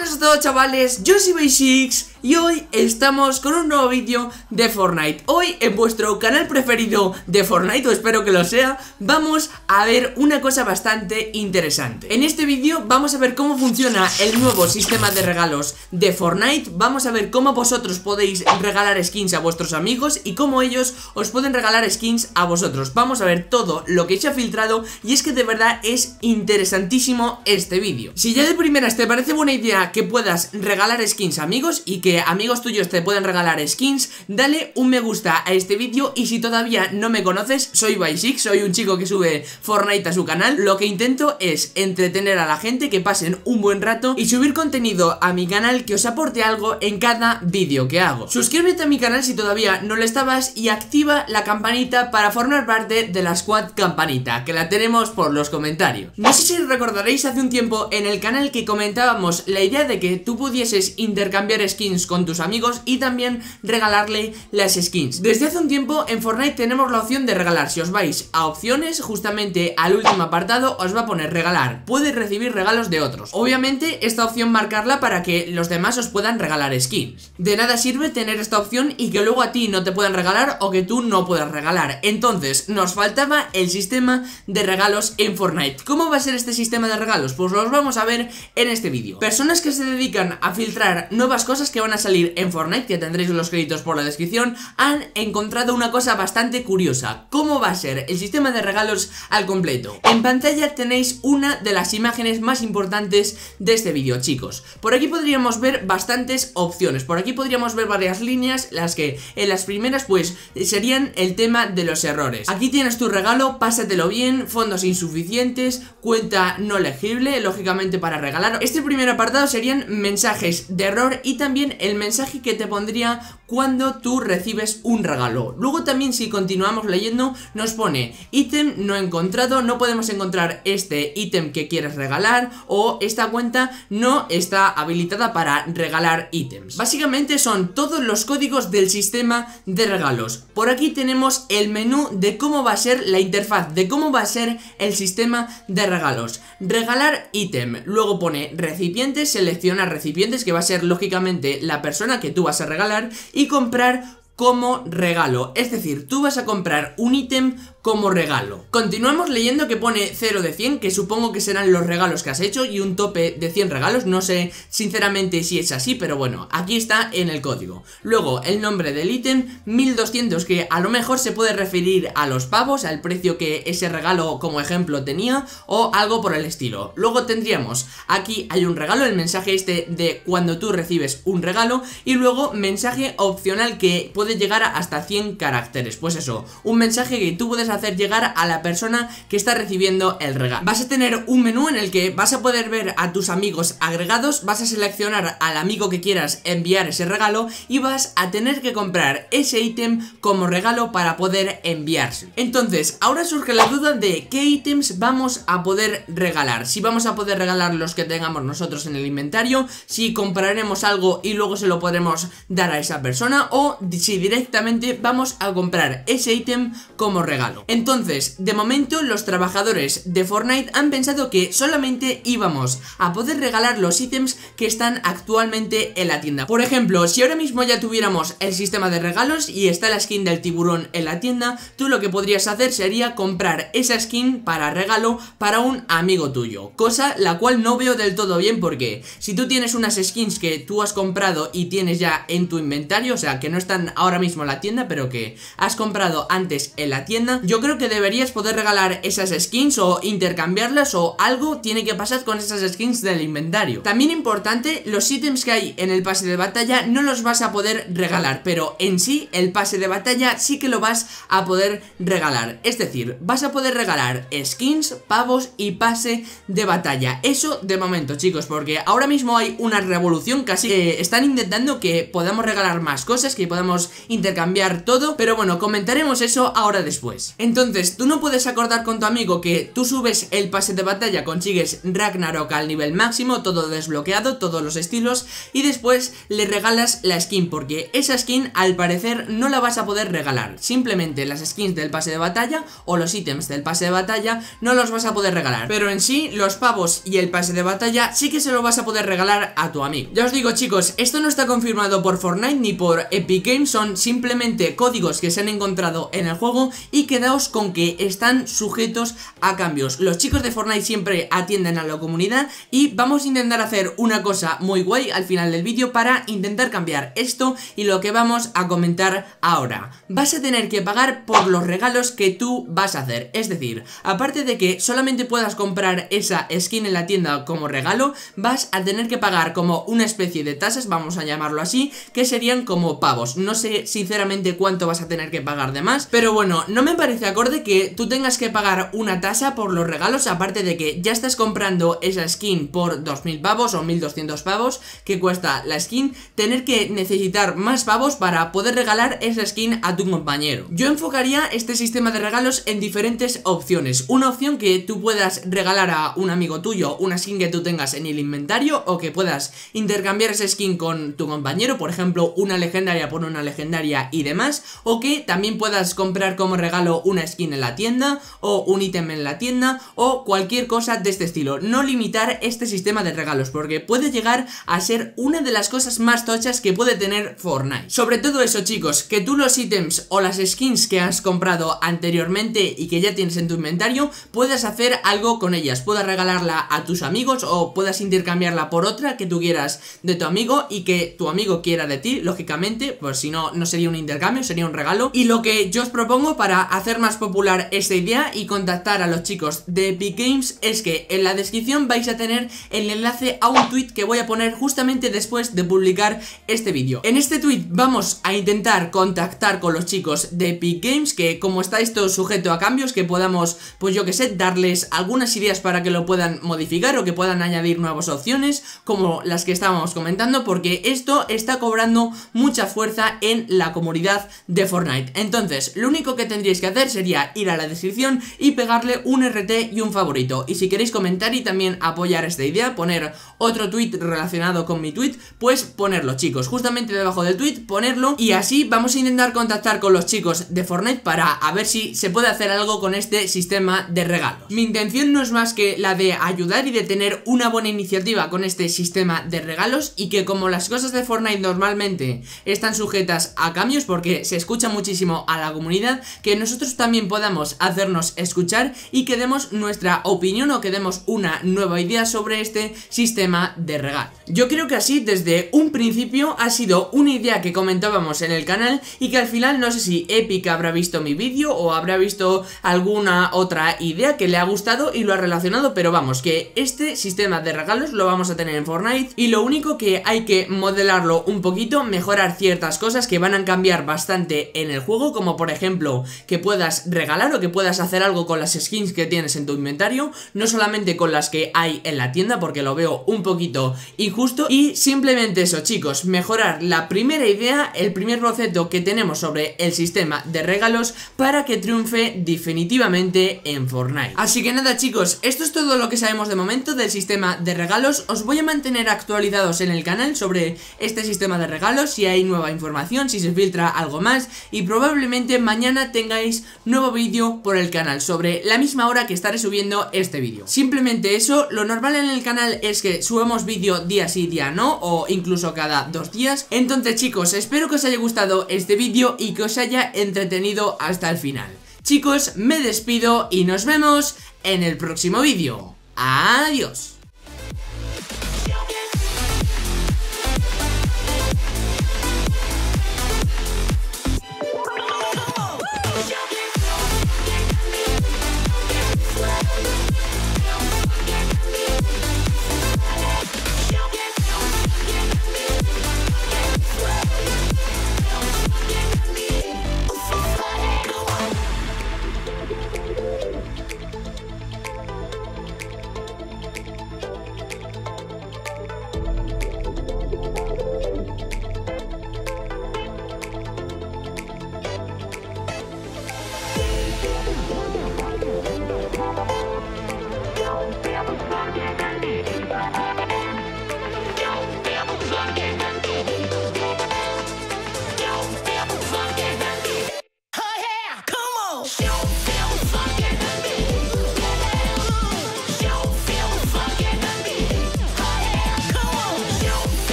buenas a todos chavales, yo soy Basics y hoy estamos con un nuevo vídeo de Fortnite. Hoy en vuestro canal preferido de Fortnite, o espero que lo sea, vamos a ver una cosa bastante interesante. En este vídeo vamos a ver cómo funciona el nuevo sistema de regalos de Fortnite. Vamos a ver cómo vosotros podéis regalar skins a vuestros amigos y cómo ellos os pueden regalar skins a vosotros. Vamos a ver todo lo que se ha filtrado y es que de verdad es interesantísimo este vídeo. Si ya de primeras te parece buena idea que puedas regalar skins a amigos y que amigos tuyos te pueden regalar skins, dale un me gusta a este vídeo y si todavía no me conoces, soy Bysix, soy un chico que sube Fortnite a su canal, lo que intento es entretener a la gente, que pasen un buen rato y subir contenido a mi canal que os aporte algo en cada vídeo que hago. Suscríbete a mi canal si todavía no lo estabas y activa la campanita para formar parte de la squad campanita, que la tenemos por los comentarios. No sé si recordaréis hace un tiempo en el canal que comentábamos la idea de que tú pudieses intercambiar skins con tus amigos y también regalarle las skins. Desde hace un tiempo en Fortnite tenemos la opción de regalar. Si os vais a opciones, justamente al último apartado os va a poner regalar. Puedes recibir regalos de otros. Obviamente esta opción marcarla para que los demás os puedan regalar skins. De nada sirve tener esta opción y que luego a ti no te puedan regalar o que tú no puedas regalar. Entonces nos faltaba el sistema de regalos en Fortnite. ¿Cómo va a ser este sistema de regalos? Pues los vamos a ver en este vídeo. Personas que se dedican a filtrar nuevas cosas que van a salir en Fortnite, que tendréis los créditos por la descripción, han encontrado una cosa bastante curiosa. ¿Cómo va a ser el sistema de regalos al completo? En pantalla tenéis una de las imágenes más importantes de este vídeo, chicos. Por aquí podríamos ver bastantes opciones. Por aquí podríamos ver varias líneas, las que en las primeras pues serían el tema de los errores. Aquí tienes tu regalo, pásatelo bien, fondos insuficientes, cuenta no legible, lógicamente para regalar. Este primer apartado serían mensajes de error y también el mensaje que te pondría cuando tú recibes un regalo. Luego también si continuamos leyendo nos pone ítem no encontrado, no podemos encontrar este ítem que quieres regalar o esta cuenta no está habilitada para regalar ítems. Básicamente son todos los códigos del sistema de regalos. Por aquí tenemos el menú de cómo va a ser la interfaz, de cómo va a ser el sistema de regalos. Regalar ítem, luego pone recipientes, selecciona recipientes que va a ser lógicamente la persona que tú vas a regalar y comprar como regalo. Es decir, tú vas a comprar un ítem como regalo. Continuamos leyendo que pone 0 de 100, que supongo que serán los regalos que has hecho y un tope de 100 regalos. No sé sinceramente si es así, pero bueno, aquí está en el código. Luego, el nombre del ítem, 1200, que a lo mejor se puede referir a los pavos, al precio que ese regalo como ejemplo tenía, o algo por el estilo. Luego tendríamos, aquí hay un regalo, el mensaje este de cuando tú recibes un regalo, y luego mensaje opcional que puede llegar hasta 100 caracteres. Pues eso, un mensaje que tú puedes hacer llegar a la persona que está recibiendo el regalo. Vas a tener un menú en el que vas a poder ver a tus amigos agregados, vas a seleccionar al amigo que quieras enviar ese regalo y vas a tener que comprar ese ítem como regalo para poder enviarse. Entonces, ahora surge la duda de qué ítems vamos a poder regalar. Si vamos a poder regalar los que tengamos nosotros en el inventario, si compraremos algo y luego se lo podremos dar a esa persona o si directamente vamos a comprar ese ítem como regalo. Entonces, de momento los trabajadores de Fortnite han pensado que solamente íbamos a poder regalar los ítems que están actualmente en la tienda. Por ejemplo, si ahora mismo ya tuviéramos el sistema de regalos y está la skin del tiburón en la tienda, tú lo que podrías hacer sería comprar esa skin para regalo para un amigo tuyo. Cosa la cual no veo del todo bien porque si tú tienes unas skins que tú has comprado y tienes ya en tu inventario, o sea, que no están ahora mismo en la tienda, pero que has comprado antes en la tienda, yo creo que deberías poder regalar esas skins o intercambiarlas o algo tiene que pasar con esas skins del inventario. También importante, los ítems que hay en el pase de batalla no los vas a poder regalar, pero en sí el pase de batalla sí que lo vas a poder regalar. Es decir, vas a poder regalar skins, pavos y pase de batalla. Eso de momento, chicos, porque ahora mismo hay una revolución casi que están intentando que podamos regalar más cosas, que podamos intercambiar todo, pero bueno, comentaremos eso ahora después. Entonces, tú no puedes acordar con tu amigo que tú subes el pase de batalla, consigues Ragnarok al nivel máximo, todo desbloqueado, todos los estilos, y después le regalas la skin, porque esa skin al parecer no la vas a poder regalar. Simplemente las skins del pase de batalla o los ítems del pase de batalla no los vas a poder regalar. Pero en sí, los pavos y el pase de batalla sí que se lo vas a poder regalar a tu amigo. Ya os digo chicos, esto no está confirmado por Fortnite ni por Epic Games, son simplemente códigos que se han encontrado en el juego y con que están sujetos a cambios. Los chicos de Fortnite siempre atienden a la comunidad y vamos a intentar hacer una cosa muy guay al final del vídeo para intentar cambiar esto y lo que vamos a comentar ahora. Vas a tener que pagar por los regalos que tú vas a hacer, es decir, aparte de que solamente puedas comprar esa skin en la tienda como regalo, vas a tener que pagar como una especie de tasas, vamos a llamarlo así, que serían como pavos. No sé sinceramente cuánto vas a tener que pagar de más, pero bueno, no me parece acorde que tú tengas que pagar una tasa por los regalos, aparte de que ya estás comprando esa skin por 2000 pavos o 1200 pavos que cuesta la skin, tener que necesitar más pavos para poder regalar esa skin a tu compañero. Yo enfocaría este sistema de regalos en diferentes opciones. Una opción que tú puedas regalar a un amigo tuyo una skin que tú tengas en el inventario o que puedas intercambiar esa skin con tu compañero, por ejemplo, una legendaria por una legendaria y demás, o que también puedas comprar como regalo una skin en la tienda o un ítem en la tienda o cualquier cosa de este estilo. No limitar este sistema de regalos porque puede llegar a ser una de las cosas más tochas que puede tener Fortnite. Sobre todo eso chicos, que tú los ítems o las skins que has comprado anteriormente y que ya tienes en tu inventario puedas hacer algo con ellas, puedas regalarla a tus amigos o puedas intercambiarla por otra que tú quieras de tu amigo y que tu amigo quiera de ti, lógicamente, pues si no, no sería un intercambio, sería un regalo. Y lo que yo os propongo para hacer más popular esta idea y contactar a los chicos de Epic Games es que en la descripción vais a tener el enlace a un tweet que voy a poner justamente después de publicar este vídeo. En este tweet vamos a intentar contactar con los chicos de Epic Games, que como está esto sujeto a cambios, que podamos, pues yo que sé, darles algunas ideas para que lo puedan modificar o que puedan añadir nuevas opciones, como las que estábamos comentando, porque esto está cobrando mucha fuerza en la comunidad de Fortnite. Entonces, lo único que tendríais que hacer sería ir a la descripción y pegarle un RT y un favorito. Y si queréis comentar y también apoyar esta idea, poner otro tweet relacionado con mi tweet, pues ponerlo chicos, justamente debajo del tweet, ponerlo y así vamos a intentar contactar con los chicos de Fortnite para a ver si se puede hacer algo con este sistema de regalos. Mi intención no es más que la de ayudar y de tener una buena iniciativa con este sistema de regalos y que como las cosas de Fortnite normalmente están sujetas a cambios porque se escucha muchísimo a la comunidad, que nosotros también podamos hacernos escuchar y que demos nuestra opinión o que demos una nueva idea sobre este sistema de regalos. Yo creo que así desde un principio ha sido una idea que comentábamos en el canal y que al final no sé si Epic habrá visto mi vídeo o habrá visto alguna otra idea que le ha gustado y lo ha relacionado, pero vamos, que este sistema de regalos lo vamos a tener en Fortnite y lo único que hay que modelarlo un poquito, mejorar ciertas cosas que van a cambiar bastante en el juego, como por ejemplo que puedas regalar o que puedas hacer algo con las skins que tienes en tu inventario, no solamente con las que hay en la tienda porque lo veo un poquito injusto y simplemente eso chicos, mejorar la primera idea, el primer boceto que tenemos sobre el sistema de regalos para que triunfe definitivamente en Fortnite. Así que nada chicos, esto es todo lo que sabemos de momento del sistema de regalos, os voy a mantener actualizados en el canal sobre este sistema de regalos, si hay nueva información, si se filtra algo más y probablemente mañana tengáis nuevo vídeo por el canal sobre la misma hora que estaré subiendo este vídeo. Simplemente eso, lo normal en el canal es que subamos vídeo día sí, día no, o incluso cada dos días. Entonces chicos, espero que os haya gustado este vídeo y que os haya entretenido hasta el final. Chicos, me despido y nos vemos en el próximo vídeo. Adiós.